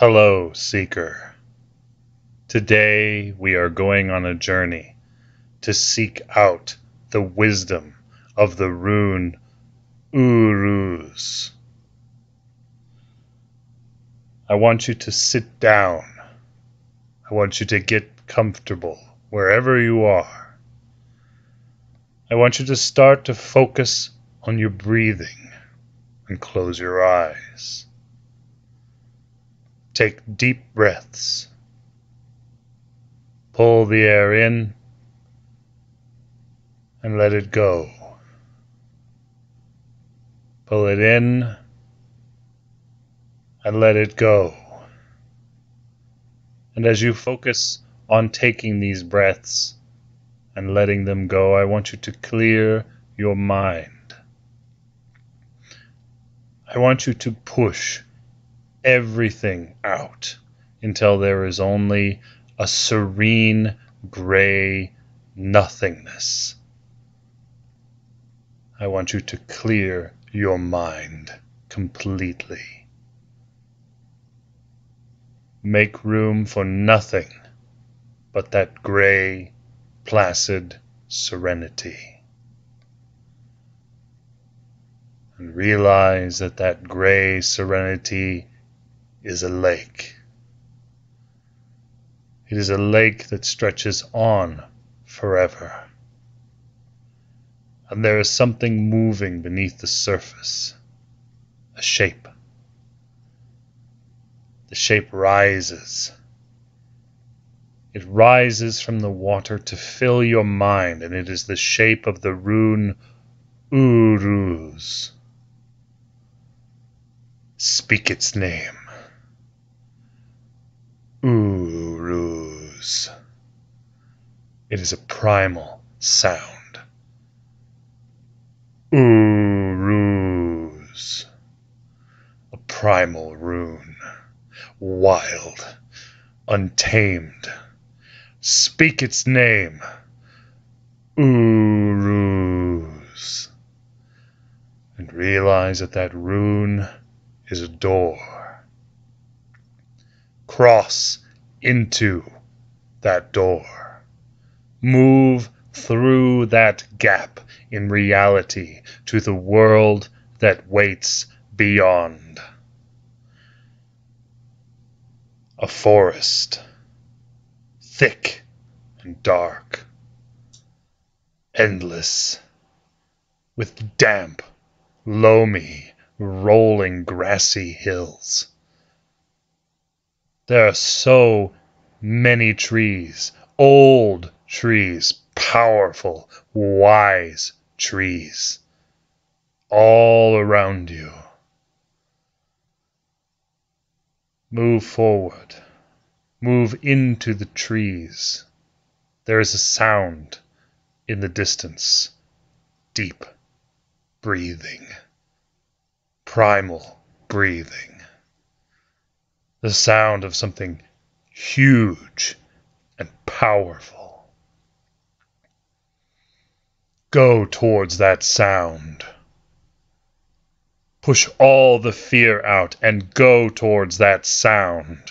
Hello, Seeker. Today we are going on a journey to seek out the wisdom of the rune Uruz. I want you to sit down. I want you to get comfortable wherever you are. I want you to start to focus on your breathing and close your eyes. Take deep breaths. Pull the air in and let it go. Pull it in and let it go. And as you focus on taking these breaths and letting them go, I want you to clear your mind. I want you to push everything out until there is only a serene gray nothingness. I want you to clear your mind completely. Make room for nothing but that gray, placid serenity. And realize that that gray serenity is a lake. It is a lake that stretches on forever. And there is something moving beneath the surface, a shape. The shape rises. It rises from the water to fill your mind, and it is the shape of the rune Uruz. Speak its name. Uruz. It is a primal sound. Uruz. A primal rune. Wild. Untamed. Speak its name. Uruz. And realize that that rune is a door cross into that door. Move through that gap in reality to the world that waits beyond. A forest, thick and dark, endless, with damp, loamy, rolling grassy hills there are so many trees, old trees, powerful, wise trees, all around you. Move forward. Move into the trees. There is a sound in the distance. Deep breathing. Primal breathing the sound of something huge and powerful. Go towards that sound. Push all the fear out and go towards that sound.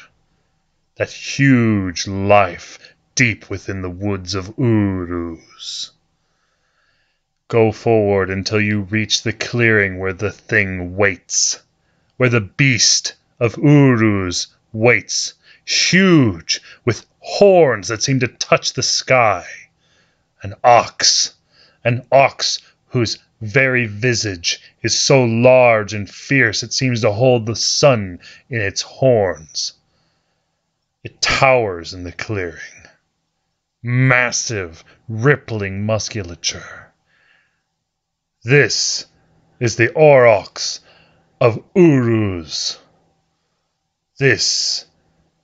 That huge life deep within the woods of Uruz. Go forward until you reach the clearing where the thing waits, where the beast of Uruz waits, huge, with horns that seem to touch the sky. An ox, an ox whose very visage is so large and fierce it seems to hold the sun in its horns. It towers in the clearing. Massive, rippling musculature. This is the aurochs of Uruz. This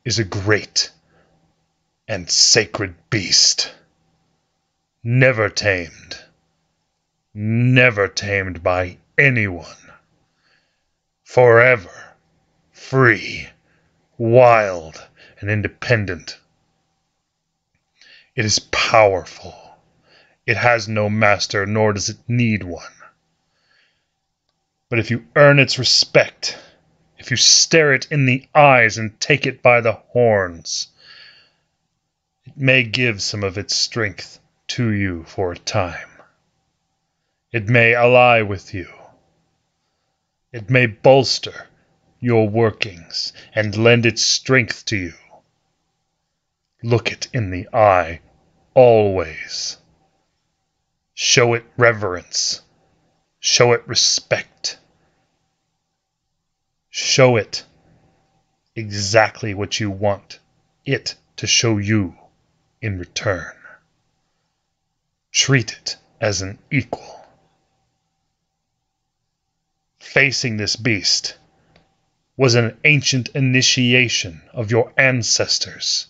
is a great and sacred beast, never tamed, never tamed by anyone, forever free, wild, and independent. It is powerful. It has no master, nor does it need one. But if you earn its respect, if you stare it in the eyes and take it by the horns, it may give some of its strength to you for a time. It may ally with you. It may bolster your workings and lend its strength to you. Look it in the eye always. Show it reverence. Show it respect. Show it exactly what you want it to show you in return. Treat it as an equal. Facing this beast was an ancient initiation of your ancestors.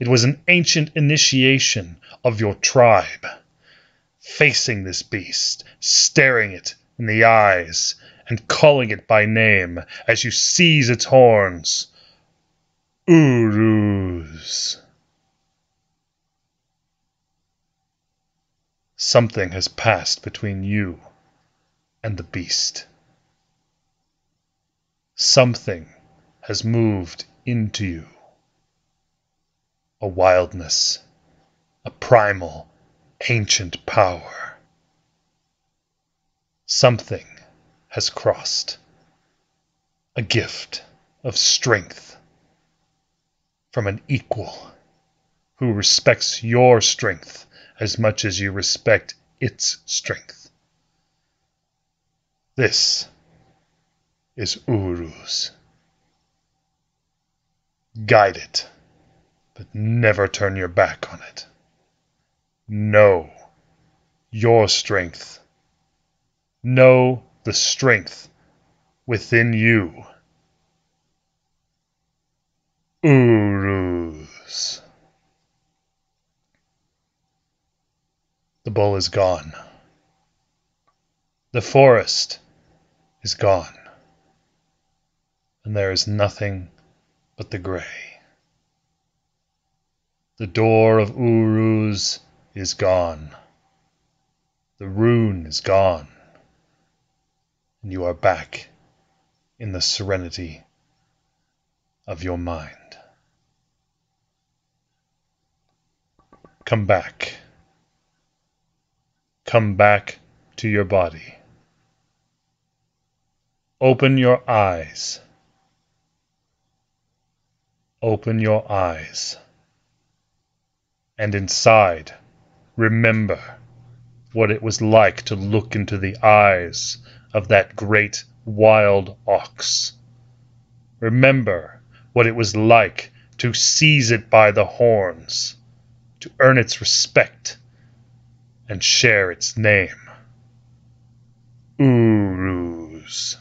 It was an ancient initiation of your tribe. Facing this beast, staring it in the eyes, and calling it by name as you seize its horns. Uruz. Something has passed between you and the beast. Something has moved into you. A wildness, a primal, ancient power. Something has crossed. A gift of strength from an equal who respects your strength as much as you respect its strength. This is Uruz. Guide it, but never turn your back on it. Know your strength. Know the strength within you. Uruz. The bull is gone. The forest is gone and there is nothing but the gray. The door of Uruz is gone. The rune is gone. And you are back in the serenity of your mind. Come back. Come back to your body. Open your eyes. Open your eyes. And inside, remember what it was like to look into the eyes of that great wild ox. Remember what it was like to seize it by the horns, to earn its respect, and share its name. Uruz.